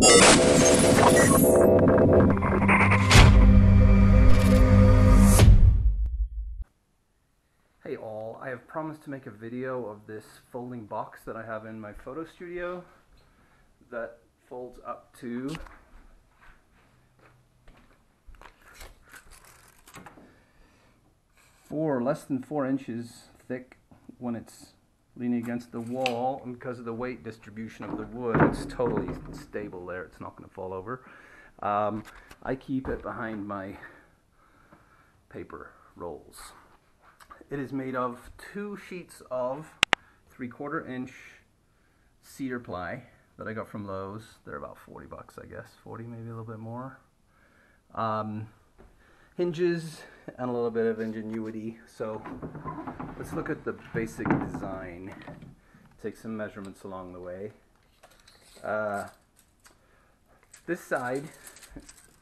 Hey all, I have promised to make a video of this folding box that I have in my photo studio that folds up to four, less than four inches thick when it's leaning against the wall and because of the weight distribution of the wood it's totally stable there. It's not going to fall over. Um, I keep it behind my paper rolls. It is made of two sheets of three quarter inch cedar ply that I got from Lowe's. They're about 40 bucks I guess. 40 maybe a little bit more. Um, hinges and a little bit of ingenuity. So let's look at the basic design. Take some measurements along the way. Uh, this side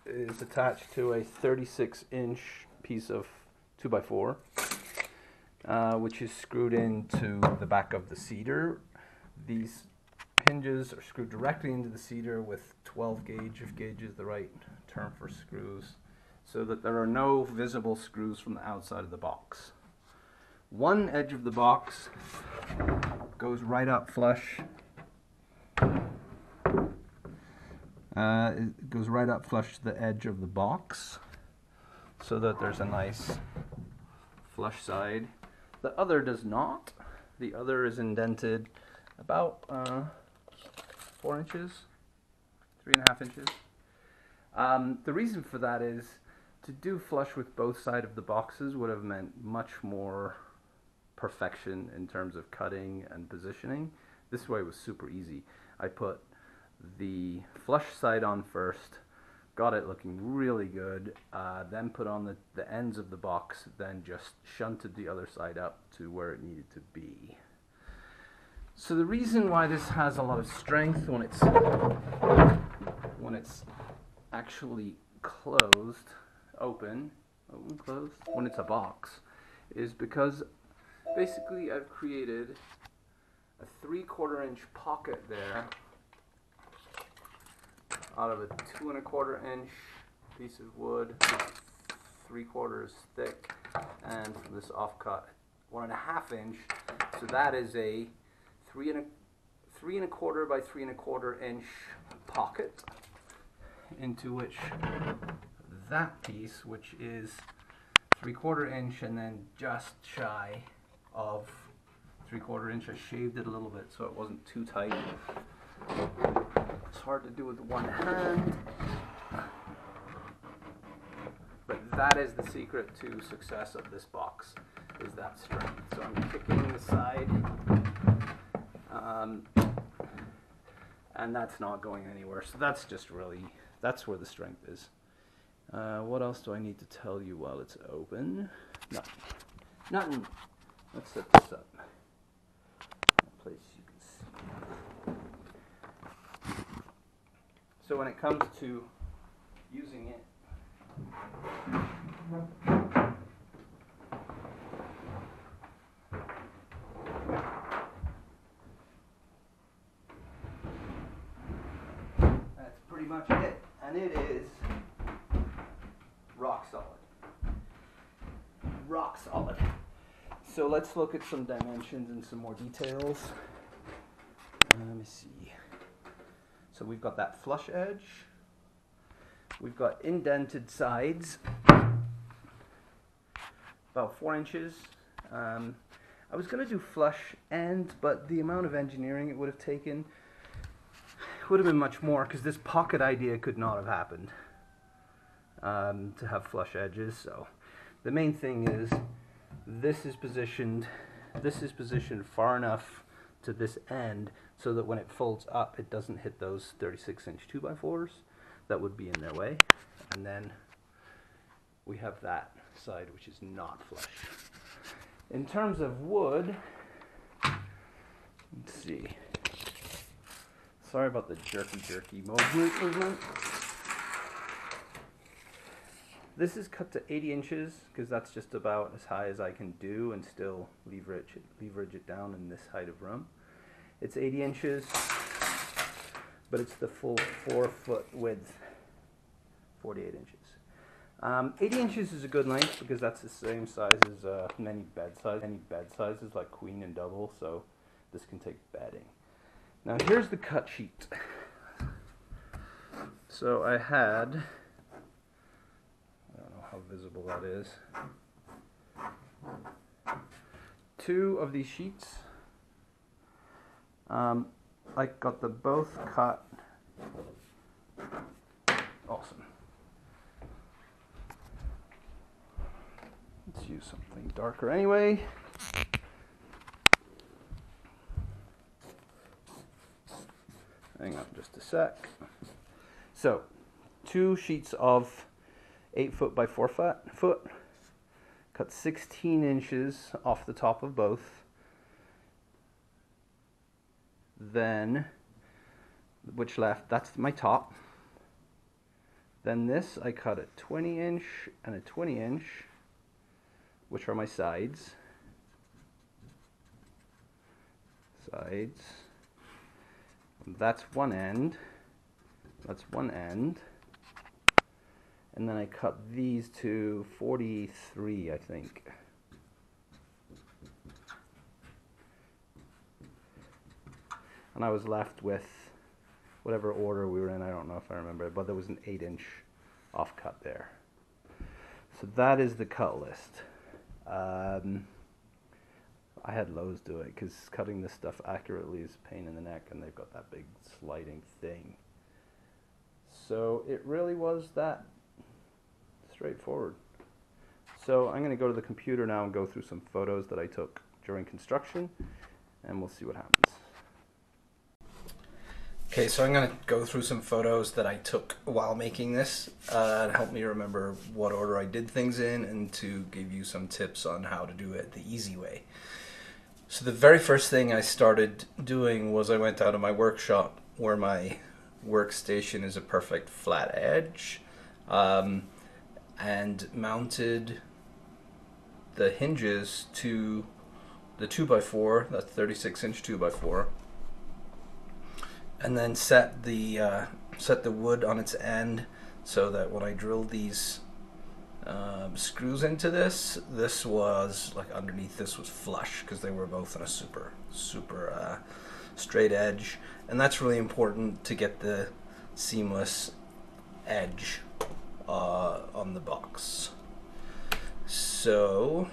is attached to a 36 inch piece of 2x4 uh, which is screwed into the back of the cedar. These hinges are screwed directly into the cedar with 12 gauge, if gauge is the right term for screws so that there are no visible screws from the outside of the box. One edge of the box goes right up flush. Uh, it goes right up flush to the edge of the box so that there's a nice flush side. The other does not. The other is indented about uh, four inches, three and a half inches. Um, the reason for that is to do flush with both side of the boxes would have meant much more perfection in terms of cutting and positioning. This way was super easy. I put the flush side on first, got it looking really good, uh, then put on the, the ends of the box, then just shunted the other side up to where it needed to be. So the reason why this has a lot of strength when it's when it's actually closed open, open, closed, when it's a box, is because basically I've created a three quarter inch pocket there out of a two and a quarter inch piece of wood, three quarters thick, and from this offcut one and a half inch. So that is a three and a three and a quarter by three and a quarter inch pocket into which that piece, which is three quarter inch and then just shy of three quarter inch. I shaved it a little bit so it wasn't too tight. It's hard to do with one hand. But that is the secret to success of this box, is that strength. So I'm kicking the side, um, and that's not going anywhere. So that's just really, that's where the strength is. Uh, what else do I need to tell you while it's open? Nothing. Nothing. Let's set this up. A place you can see. So when it comes to using it, that's pretty much it. And it is rock solid. Rock solid. So let's look at some dimensions and some more details. Uh, let me see. So we've got that flush edge. We've got indented sides, about four inches. Um, I was going to do flush end, but the amount of engineering it would have taken would have been much more because this pocket idea could not have happened um, to have flush edges. So the main thing is this is positioned, this is positioned far enough to this end so that when it folds up it doesn't hit those 36 inch 2x4s that would be in their way. And then we have that side which is not flush. In terms of wood, let's see. Sorry about the jerky jerky movement. This is cut to 80 inches because that's just about as high as I can do and still leverage it, leverage it down in this height of room. It's 80 inches. but it's the full four foot width, 48 inches. Um, 80 inches is a good length because that's the same size as uh, many bed any bed sizes like queen and double, so this can take bedding. Now here's the cut sheet. So I had, how visible that is, two of these sheets. Um, I got them both cut. Awesome. Let's use something darker anyway. Hang on just a sec. So, two sheets of 8 foot by 4 foot, foot. Cut 16 inches off the top of both. Then, which left, that's my top. Then this, I cut a 20 inch and a 20 inch, which are my sides. Sides. That's one end. That's one end. And then I cut these to 43, I think. And I was left with whatever order we were in. I don't know if I remember, but there was an 8 inch offcut there. So that is the cut list. Um, I had Lowe's do it because cutting this stuff accurately is a pain in the neck, and they've got that big sliding thing. So it really was that straightforward. So I'm going to go to the computer now and go through some photos that I took during construction, and we'll see what happens. Okay, so I'm going to go through some photos that I took while making this uh, and help me remember what order I did things in and to give you some tips on how to do it the easy way. So the very first thing I started doing was I went out of my workshop where my workstation is a perfect flat edge um, and mounted the hinges to the 2x4, that's 36 inch 2x4 and then set the uh, set the wood on its end so that when I drilled these um, screws into this, this was like underneath this was flush because they were both on a super super uh, straight edge, and that's really important to get the seamless edge uh, on the box. So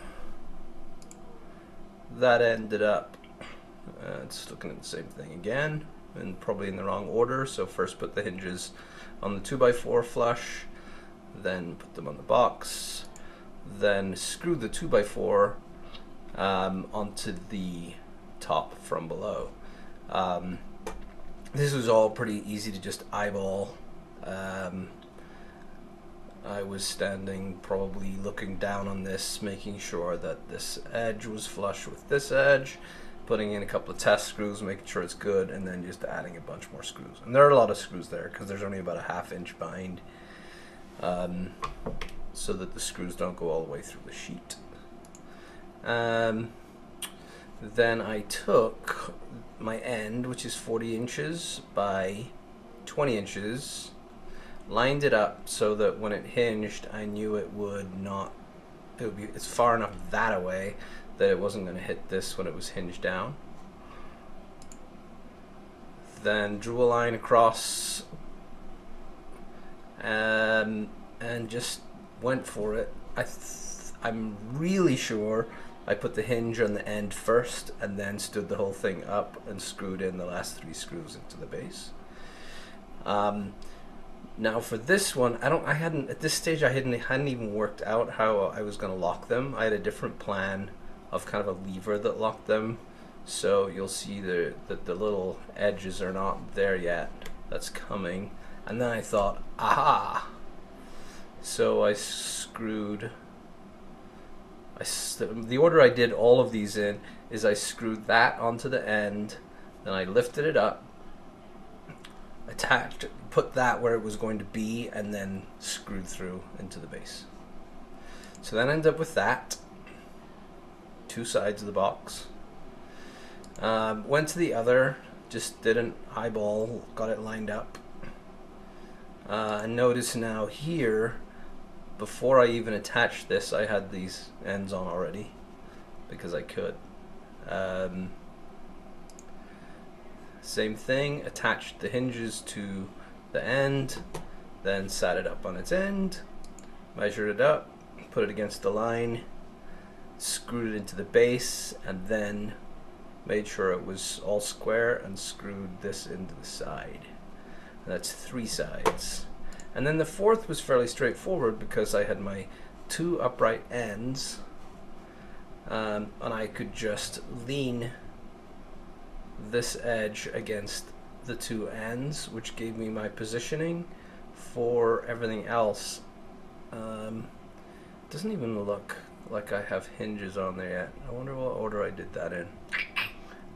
that ended up. Uh, it's looking at the same thing again and probably in the wrong order. So first put the hinges on the 2x4 flush, then put them on the box, then screw the 2x4 um, onto the top from below. Um, this was all pretty easy to just eyeball. Um, I was standing probably looking down on this, making sure that this edge was flush with this edge, putting in a couple of test screws, making sure it's good, and then just adding a bunch more screws. And there are a lot of screws there because there's only about a half inch bind um, so that the screws don't go all the way through the sheet. Um, then I took my end, which is 40 inches by 20 inches, lined it up so that when it hinged, I knew it would not, it would be, it's far enough that away that it wasn't going to hit this when it was hinged down. Then drew a line across and, and just went for it. I I'm really sure I put the hinge on the end first and then stood the whole thing up and screwed in the last three screws into the base. Um, now for this one, I don't. I hadn't at this stage. I hadn't hadn't even worked out how I was going to lock them. I had a different plan of kind of a lever that locked them. So you'll see the, that the little edges are not there yet. That's coming. And then I thought, aha! So I screwed. I the order I did all of these in is I screwed that onto the end, then I lifted it up, attached, put that where it was going to be, and then screwed through into the base. So then I end up with that two sides of the box. Um, went to the other just didn't eyeball, got it lined up. Uh, notice now here, before I even attached this, I had these ends on already because I could. Um, same thing, attached the hinges to the end, then sat it up on its end, measured it up, put it against the line, screwed it into the base, and then made sure it was all square and screwed this into the side. And that's three sides. And then the fourth was fairly straightforward because I had my two upright ends um, and I could just lean this edge against the two ends, which gave me my positioning for everything else. Um, doesn't even look like I have hinges on there yet. I wonder what order I did that in.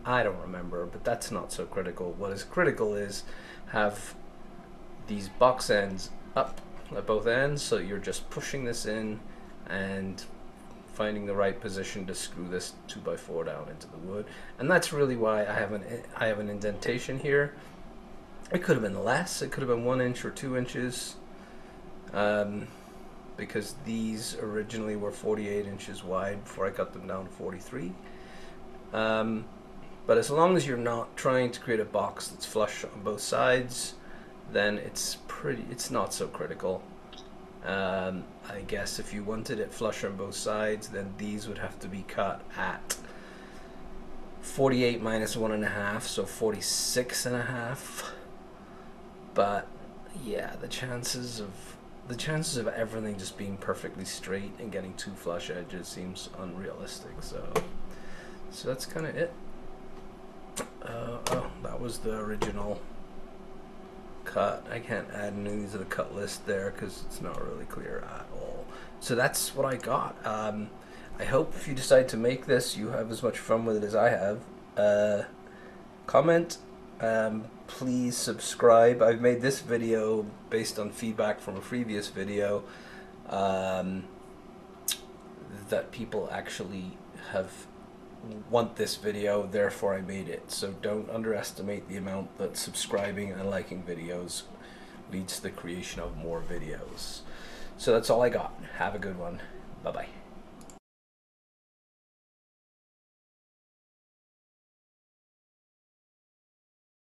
I don't remember, but that's not so critical. What is critical is have these box ends up at both ends, so you're just pushing this in and finding the right position to screw this 2x4 down into the wood. And that's really why I have an, I have an indentation here. It could have been less, it could have been one inch or two inches. Um, because these originally were 48 inches wide before I cut them down to 43. Um, but as long as you're not trying to create a box that's flush on both sides, then it's pretty. It's not so critical. Um, I guess if you wanted it flush on both sides, then these would have to be cut at 48 minus one and a half, so 46 and a half. But yeah, the chances of the chances of everything just being perfectly straight and getting two flush edges seems unrealistic. So, so that's kind of it. Uh, oh, that was the original cut. I can't add any to the cut list there because it's not really clear at all. So that's what I got. Um, I hope if you decide to make this, you have as much fun with it as I have. Uh, comment. Um, please subscribe. I've made this video based on feedback from a previous video um, that people actually have want this video, therefore I made it. So don't underestimate the amount that subscribing and liking videos leads to the creation of more videos. So that's all I got. Have a good one. Bye bye.